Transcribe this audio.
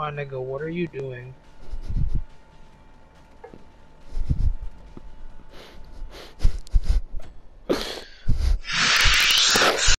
My nigga, what are you doing?